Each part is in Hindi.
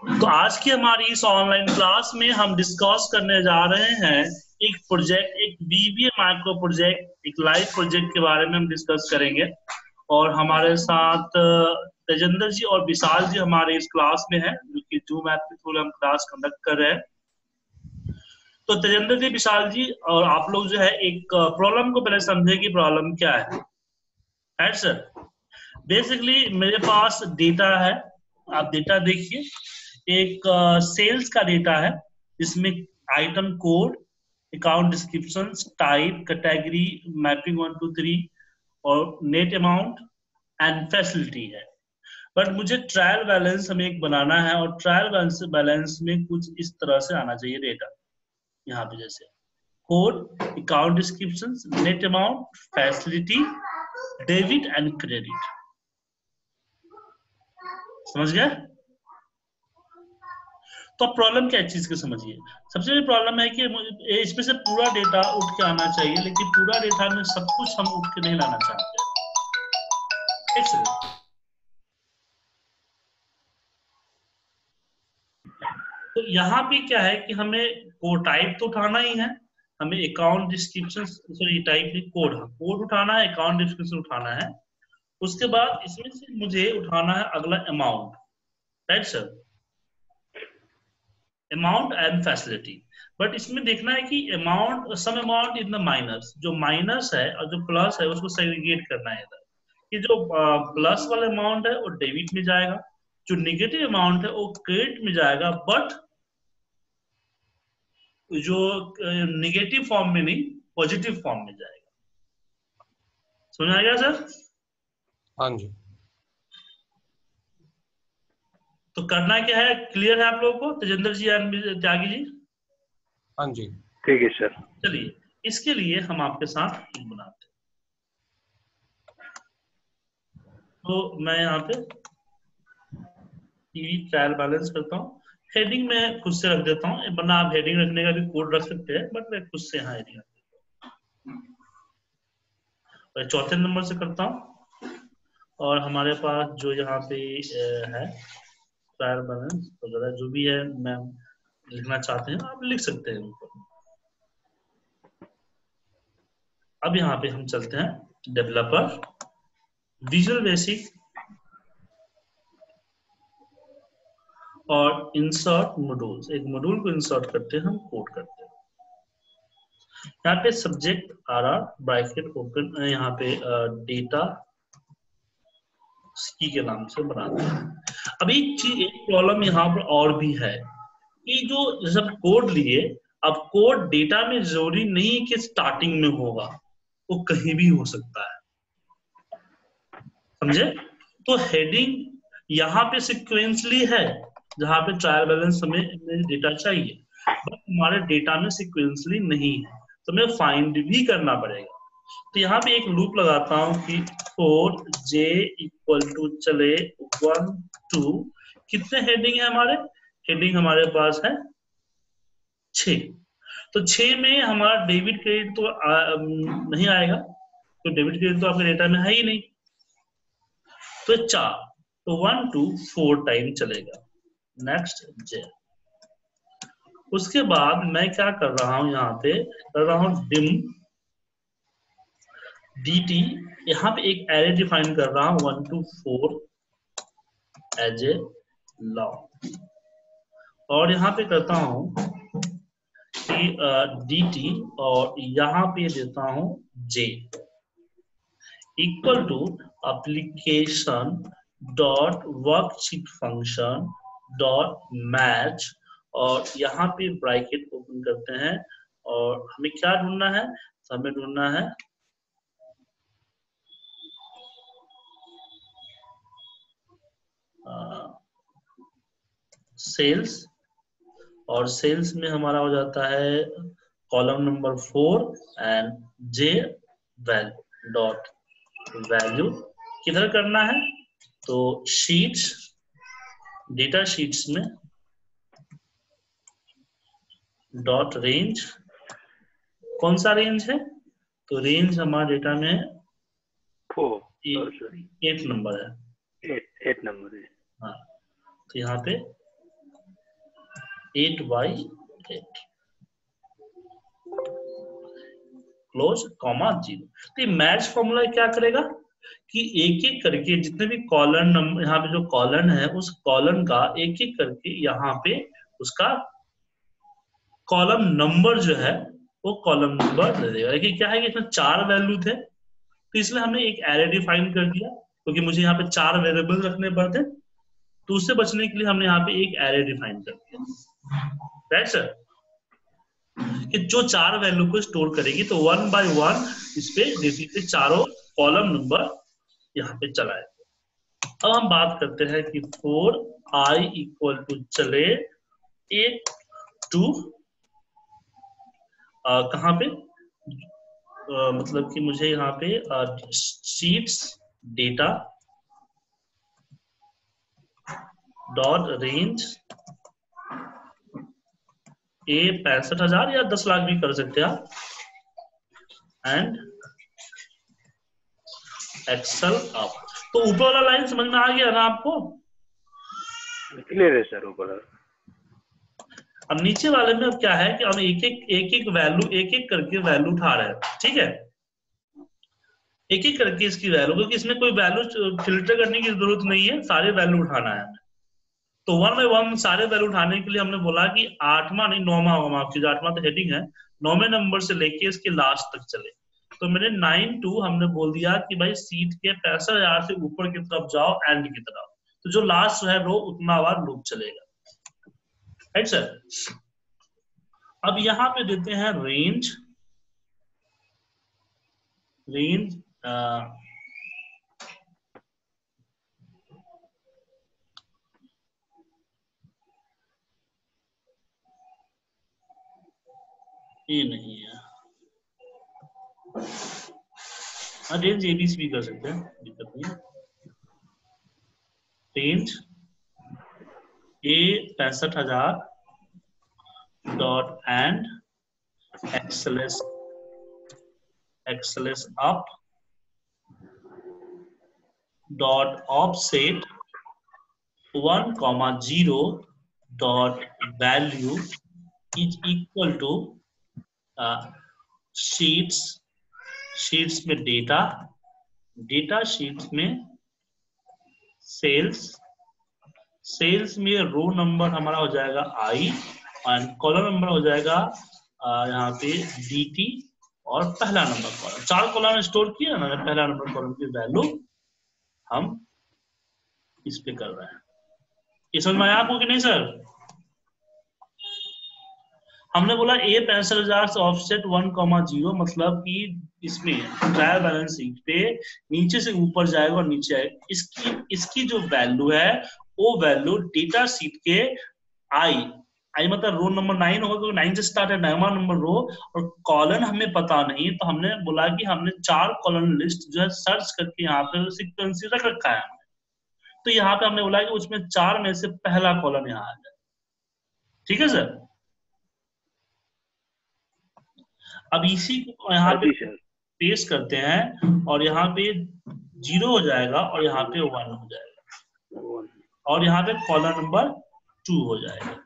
तो आज की हमारी इस ऑनलाइन क्लास में हम डिस्कस करने जा रहे हैं एक प्रोजेक्ट एक बीबीए माइक्रो प्रोजेक्ट एक लाइव प्रोजेक्ट के बारे में हम डिस्कस करेंगे। और हमारे साथ तेजेंद्र जी और विशाल जी हमारे इस क्लास में हैं, जो कि जूम ऐप के थ्रू हम क्लास कंडक्ट कर रहे हैं। तो तेजेंद्र जी, विशाल जी और आप लोग जो है एक प्रॉब्लम को पहले समझे कि प्रॉब्लम क्या है। सर बेसिकली मेरे पास डेटा है। आप डेटा देखिए। एक सेल्स का डेटा है, जिसमें item code account description type category mapping one two three और नेट अमाउंट एंड फैसिलिटी है। बट मुझे ट्रायल बैलेंस हमें एक बनाना है और ट्रायल बैलेंस बैलेंस में कुछ इस तरह से आना चाहिए डेटा यहाँ पे जैसे code account description net amount facility debit and credit समझ गए? तो आप प्रॉब्लम क्या चीज़ की समझिए। सबसे बड़ी प्रॉब्लम है कि इसमें से पूरा डेटा उठ के आना चाहिए, लेकिन पूरा डेटा में सब कुछ हम उठ के नहीं लाना चाहते। तो यहाँ पे क्या है कि हमें को टाइप तो उठाना ही है, हमें account description sorry type code code उठाना है अकाउंट डिस्क्रिप्शन उठाना है। उसके बाद इसमें से मुझे उठाना है अगला amount right sir amount and facility but इसमें देखना है कि amount sum amount in the minus जो माइनस है और जो प्लस है, उसको सेग्रीगेट करना है इधर। कि जो प्लस वाला अमाउंट है, वो डेबिट में जाएगा। जो निगेटिव अमाउंट है, वो क्रेडिट में जाएगा। बट जो निगेटिव फॉर्म में नहीं पॉजिटिव फॉर्म में जाएगा। समझ आएगा सर हाँ जी। तो करना क्या है? क्लियर है आप लोगों को? तेजेंद्र जी त्यागी जी? हाँ जी। ठीक है सर चलिए इसके लिए हम आपके साथ बनाते तो मैं यहाँ पे टीवी ट्रायल बैलेंस करता हूँ। हेडिंग में खुद से रख देता हूँ वरना आप हेडिंग रखने का भी कोड रख सकते हैं बट मैं खुद से यहाँ हेडिंग रख देता हूँ। चौथे नंबर से करता हूँ। और हमारे पास जो यहाँ पे है ट्रायल बैलेंस वगैरह जो भी है मैम लिखना चाहते हैं, आप लिख सकते हैं ऊपर अब यहाँ पे हम चलते हैं डेवलपर विजुअल बेसिक और इंसर्ट मॉड्यूल्स एक मॉड्यूल को इंसर्ट करते हैं, हम कोड करते हैं। यहाँ पे subject R R bracket open यहाँ पे डेटा सी के नाम से बनाते हैं। अब एक चीज़, एक प्रॉब्लम यहाँ पर और भी है कि जो जब कोड लिए, अब कोड डेटा में ज़रूरी नहीं कि स्टार्टिंग में होगा, वो कहीं भी हो सकता है। समझे? तो हेडिंग यहाँ पे सिक्वेंसली है, जहाँ पे ट्रायल बैलेंस हमें डेटा चाहिए, बट हमारे डेटा में सिक्वेंसली नहीं है। तो हमें फाइंड भी करना पड़ेगा। तो यहाँ पे एक लूप लगाता हूँ कि फोर जे इक्वल टू चले वन टू कितने हेडिंग है हमारे? हेडिंग हमारे पास है छ। तो छ में हमारा डेबिट क्रेडिट तो आ, नहीं आएगा। तो डेबिट क्रेडिट तो आपके डेटा में है ही नहीं। तो चार तो वन टू फोर टाइम चलेगा। नेक्स्ट जे उसके बाद मैं क्या कर रहा हूँ यहाँ पे? कर रहा हूँ डिम डी टी यहाँ पे एक एरे डिफाइन कर रहा हूँ one two four as a law और यहाँ पे करता हूँ डी टी और यहाँ पे देता हूँ J equal to application dot worksheet function dot match और यहाँ पे ब्रैकेट ओपन करते हैं और हमें क्या ढूंढना है? तो हमें ढूंढना है सेल्स और सेल्स में हमारा हो जाता है column number four and J value dot. Value किधर करना है? तो शीट्स डेटा शीट्स में डॉट रेंज। कौन सा रेंज है? तो रेंज हमारे डेटा में फोर एट नंबर है। एट एट नंबर है। हाँ तो यहाँ पे eight by eight close comma zero तो मैच फॉर्मूला क्या करेगा? कि एक एक करके जितने भी कॉलन यहाँ पे जो कॉलन है, उस कॉलन का एक एक करके यहाँ पे उसका कॉलम नंबर जो है, वो कॉलम नंबर दे देगा। लेकिन क्या है कि इसमें चार वैल्यू थे तो इसलिए हमने एक एरे डिफाइन कर दिया, क्योंकि तो मुझे यहाँ पे चार वेरिएबल रखने पड़ते। तो उससे बचने के लिए हमने यहाँ पे एक एरे डिफाइन कर दिया। राइट सर कि जो चार वैल्यू को स्टोर करेगी तो वन बाय वन इस पे चारों कॉलम नंबर यहाँ पे चलाए। अब हम बात करते हैं कि फोर आई इक्वल टू चले एट टू कहाँ पे? आ, मतलब कि मुझे यहाँ पे sheets data dot range A पैंसठ हज़ार या दस लाख भी कर सकते हैं आप। एंड एक्सल अप तो ऊपर वाला लाइन समझ में आ गया ना आपको? क्लियर है सर ऊपर अब नीचे वाले में अब क्या है कि हम एक एक एक एक वैल्यू एक एक करके वैल्यू उठा रहे हैं। ठीक है? एक एक करके इसकी वैल्यू क्योंकि इसमें कोई वैल्यू फ़िल्टर करने की ज़रूरत नहीं है सारे वैल्यू उठाना है। तो वन बाई वन सारे वैल्यू उठाने के लिए हमने बोला कि आठवां नहीं, नौवा होगा माफ़ कीजिए, आठवां तो हेडिंग है। नौवे नंबर से लेके इसके लास्ट तक चले। तो मैंने नाइन टू हमने बोल दिया कि भाई सीट के पैंसठ हज़ार से ऊपर की तरफ़ जाओ एंड की तरफ़। तो जो लास्ट है रो उतना बार लूप चलेगा। राइट सर अब यहाँ पे देते हैं रेंज रेंज ये नहीं है। रेंज एबीसी भी कर सकते हैं, दिक्कत नहीं रेंज ए पैंसठ हज़ार dot end XL XL up dot offset one comma zero dot value is equal to sheets sheets में डेटा डेटा शीट्स में सेल्स सेल्स में रो नंबर हमारा हो जाएगा आई एंड कॉलम नंबर हो जाएगा यहाँ पे डी टी और पहला नंबर कॉलम चार कॉलम स्टोर किया ना पहला नंबर कॉलम की वैल्यू हम इस पे कर रहे हैं। ये समझ में आया आपको कि नहीं सर हमने बोला ए पैंसठ हज़ार से ऑफसेट वन कॉमा ज़ीरो मतलब कि इसमें ट्रायल बैलेंस पे नीचे से ऊपर जाएगा और नीचे आएगा। इसकी इसकी जो वैल्यू है, वो वैल्यू डेटा सीट के आई आई मतलब रो नंबर नाइन होगा, क्योंकि नाइन से स्टार्ट है नाइवा नंबर रो और कॉलन हमें पता नहीं तो हमने बोला कि हमने चार कॉलन लिस्ट जो है सर्च करके यहाँ पे सिक्वेंसी रख रखा है। तो यहाँ पे हमने बोला कि उसमें चार में से पहला कॉलन यहाँ आ जाए। ठीक है सर अब इसी को यहाँ पे पेश करते हैं और यहाँ पे ज़ीरो हो जाएगा और यहाँ पे वन हो जाएगा। और यहाँ पे कॉलम नंबर टू हो जाएगा।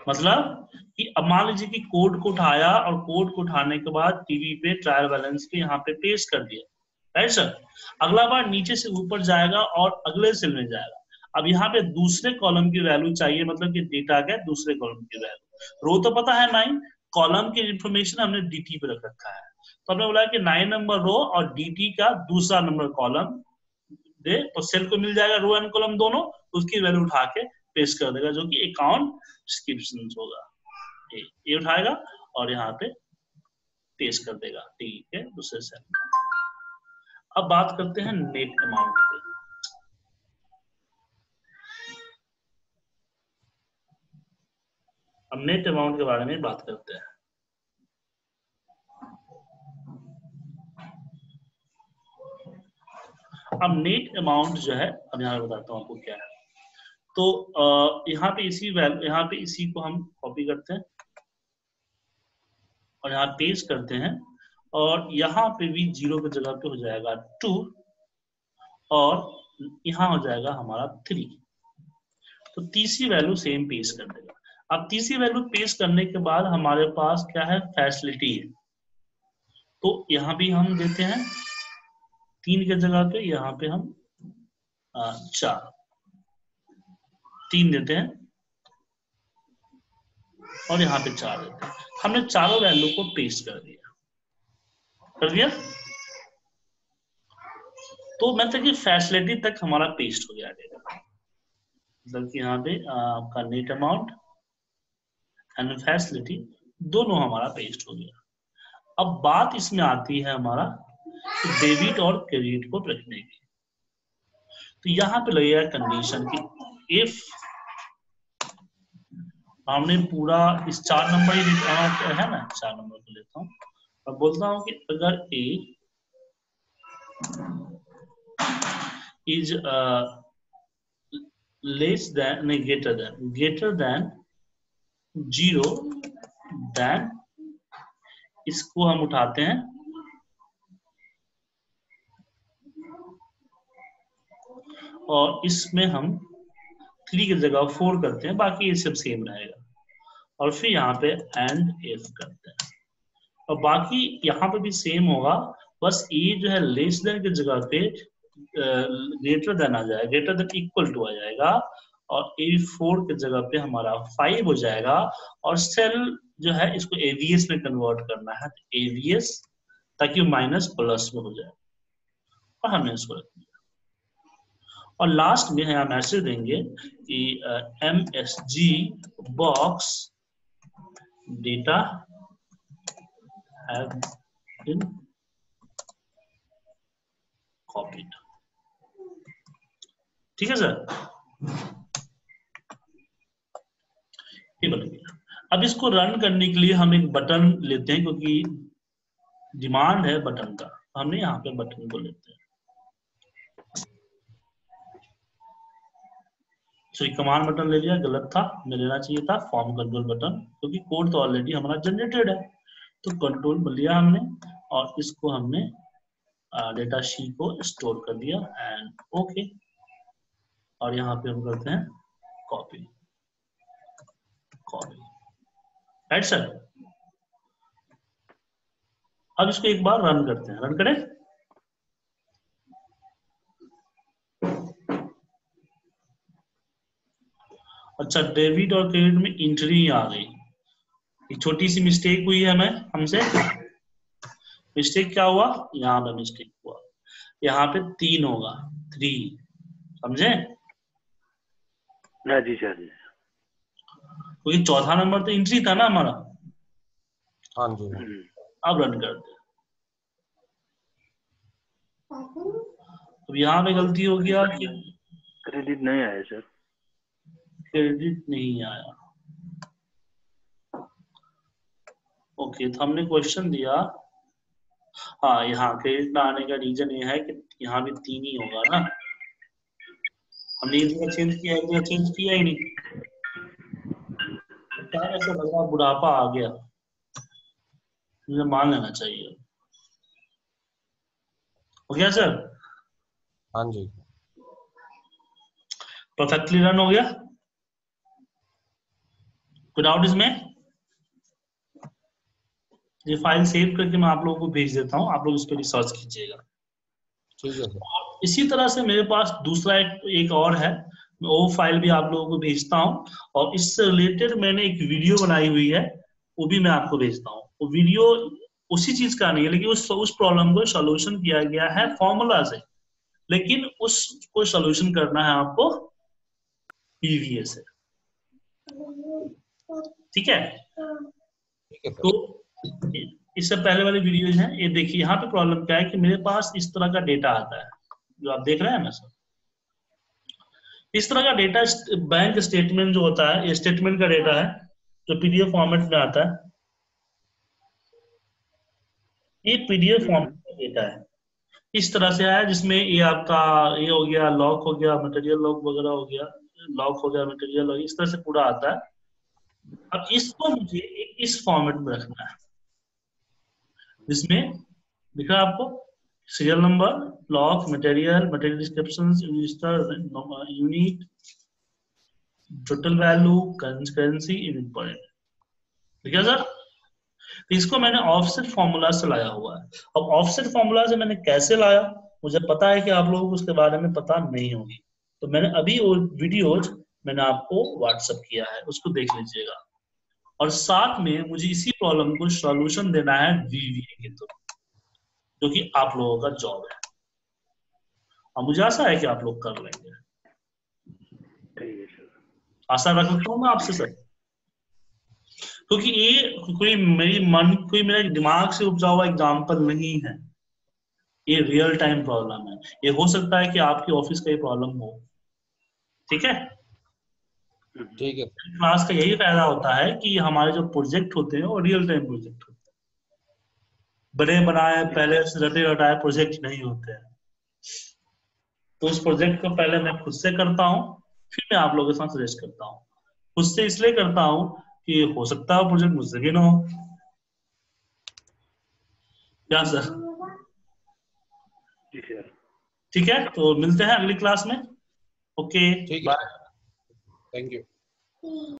मतलब कि अब मान लीजिए कि कोड को उठाया और कोड को उठाने के बाद टीवी पे ट्रायल बैलेंस के यहाँ पे पेश कर दिया। राइट सर अगला बार नीचे से ऊपर जाएगा और अगले सेल में जाएगा। अब यहाँ पे दूसरे कॉलम की वैल्यू चाहिए मतलब कि डेटा के दूसरे कॉलम की वैल्यू रो तो पता है नाइन? कॉलम की इंफॉर्मेशन हमने डीटी पे रख रखा है। तो हमने बोला कि नाइन नंबर रो और डीटी का दूसरा नंबर कॉलम दे तो सेल को मिल जाएगा रो एंड कॉलम दोनों, उसकी वैल्यू उठा के पेश कर देगा, जो कि अकाउंट डिस्क्रिप्शन होगा। ये उठाएगा और यहाँ पे पेश कर देगा। ठीक है, दूसरे सेल अब बात करते हैं नेट अमाउंट अब नेट अमाउंट के बारे में बात करते हैं। अब नेट अमाउंट जो है, अब यहाँ बताता हूँ आपको क्या है। तो यहाँ पे इसी वैल्यू यहाँ पे इसी को हम कॉपी करते हैं और यहाँ पेस्ट करते हैं और यहाँ पे भी ज़ीरो की जगह पे हो जाएगा टू और यहाँ हो जाएगा हमारा थ्री तो तीसरी वैल्यू सेम पेस्ट कर देगा। अब तीसरी वैल्यू पेश करने के बाद हमारे पास क्या है? फैसिलिटी है। तो यहाँ भी हम देते हैं तीन के जगह पे, यहाँ पे हम चार। तीन देते हैं और यहाँ पे चार देते हैं। हमने चारों वैल्यू को पेस्ट कर दिया। कर दिया? तो मतलब कि फैसिलिटी तक हमारा पेस्ट हो गया डेटा मतलब कि यहाँ पे आपका नेट अमाउंट एंड फैसिलिटी दोनों हमारा पेस्ट हो गया। अब बात इसमें आती है हमारा डेबिट और क्रेडिट को रखने की। तो यहाँ पे लगेगा कंडीशन की इफ़ हमने पूरा इस चार नंबर ही है ना? चार नंबर को लेता हूँ। और बोलता हूँ कि अगर ए इज़ लेस देन नहीं greater than greater than zero then इसको हम उठाते हैं। और इसमें हम थ्री की जगह फोर करते हैं, बाकी ये सब सेम रहेगा। और फिर यहाँ पे एंड एफ़ करते हैं। और बाकी यहाँ पे भी सेम होगा, बस ए जो है लेस देन की जगह पे ग्रेटर देन आ जाएगा ग्रेटर देन इक्वल टू आ जाएगा। और ए फोर के जगह पे हमारा फाइव हो जाएगा और सेल जो है, इसको एवीएस में कन्वर्ट करना है तो एवीएस ताकि माइनस प्लस में हो जाए। और हमने इसको रख दिया। और लास्ट में हम मैसेज देंगे कि M S G box data copied ठीक है सर ये बन गया। अब इसको रन करने के लिए हम एक बटन लेते हैं, क्योंकि डिमांड है बटन का। हमने यहाँ पे बटन को लेते हैं। सो कमांड बटन ले लिया, गलत था। मैं लेना चाहिए था फॉर्म कंट्रोल बटन क्योंकि कोड तो ऑलरेडी हमारा जनरेटेड है। तो कंट्रोल लिया हमने, और इसको हमने डेटा शी को स्टोर कर दिया एंड ओके okay. और यहाँ पे हम करते हैं कॉपी राइट सर अब इसको एक बार रन करते हैं। रन करें। अच्छा डेबिट और क्रेडिट में इंट्री आ गई। एक छोटी सी मिस्टेक हुई है हमें, हमसे। मिस्टेक क्या हुआ? यहाँ पे मिस्टेक हुआ। यहाँ पे तीन होगा। थ्री समझे? हाँ जी, सर। जी क्योंकि चौथा नंबर तो एंट्री था ना हमारा। हाँ जी। हम्म, अब रन कर दे अब यहाँ पे गलती हो गया कि क्रेडिट नहीं आया सर क्रेडिट नहीं आया। ओके तो हमने क्वेश्चन दिया। हाँ यहाँ क्रेडिट ना आने का रीजन ये है कि यहाँ भी तीन ही होगा ना। हमने चेंज किया चेंज किया ही नहीं। क्या ऐसा लग रहा बुढ़ापा आ गया। मुझे मान लेना चाहिए। हो गया सर? हाँ जी। परफेक्टली रन हो गया? कोई डाउट इसमें? ये फ़ाइल सेव करके मैं आप लोगों को भेज देता हूँ। आप लोग इस पर रिसर्च कीजिएगा। ठीक है इसी तरह से मेरे पास दूसरा एक, एक और है। मैं वो फ़ाइल भी आप लोगों को भेजता हूँ और इससे रिलेटेड मैंने एक वीडियो बनाई हुई है वो भी मैं आपको भेजता हूँ। वो वीडियो उसी चीज़ का नहीं है लेकिन उस उस प्रॉब्लम को सोल्यूशन किया गया है फॉर्मूला से लेकिन उसको सोल्यूशन करना है आपको पीवीए से। ठीक है? तो इससे पहले वाले वीडियो है ये देखिए यहाँ पे प्रॉब्लम क्या है कि मेरे पास इस तरह का डेटा आता है। जो आप देख रहे हैं ना सर? इस तरह का डेटा बैंक स्टेटमेंट जो होता है ये स्टेटमेंट का डेटा है जो पीडीएफ फॉर्मेट में आता है ये पीडीएफ फॉर्मेट का डेटा है। इस तरह से आया जिसमें ये आपका ये हो गया लॉक हो गया मटेरियल लॉक वगैरह हो गया लॉक हो गया मटेरियल लॉक इस तरह से पूरा आता है। अब इसको मुझे इस फॉर्मेट में रखना है जिसमें दिखा आपको? Serial number lock material material description register unit total value currency important ठीक है सर? तो इसको मैंने ऑफसेट फॉर्मूला से लाया हुआ है। अब ऑफसेट फॉर्मूला से मैंने कैसे लाया? मुझे पता है कि आप लोगों को उसके बारे में पता नहीं होगी। तो मैंने अभी वो वीडियोज़ मैंने आपको व्हाट्सअप किया है, उसको देख लीजिएगा। और साथ में मुझे इसी प्रॉब्लम को सॉल्यूशन देना है वीवीए के थ्रू जो कि आप लोगों का जॉब है। और मुझे आशा है कि आप लोग कर लेंगे। ठीक है सर। आशा रख सकता हूँ मैं आपसे सर। क्योंकि ये कोई मेरी मन कोई मेरे दिमाग से उपजा हुआ एग्ज़ाम्पल नहीं है। ये रियल टाइम प्रॉब्लम है। ये हो सकता है कि आपके ऑफ़िस का ये प्रॉब्लम हो। ठीक है? ठीक है। क्लास का यही फ़ायदा होता है कि हमारे जो प्रोजेक्ट होते हैं वो रियल टाइम प्रोजेक्ट होते हैं। बड़े बनाए पहले से रटे रटाए प्रोजेक्ट नहीं होते हैं। तो उस प्रोजेक्ट को पहले मैं खुद से करता हूँ फिर मैं आप लोगों के साथ सजेस्ट करता हूँ। खुद से इसलिए करता हूँ कि हो सकता है प्रोजेक्ट मुझसे भी ना हो। क्या सर? ठीक है। तो मिलते हैं अगली क्लास में। Okay bye thank you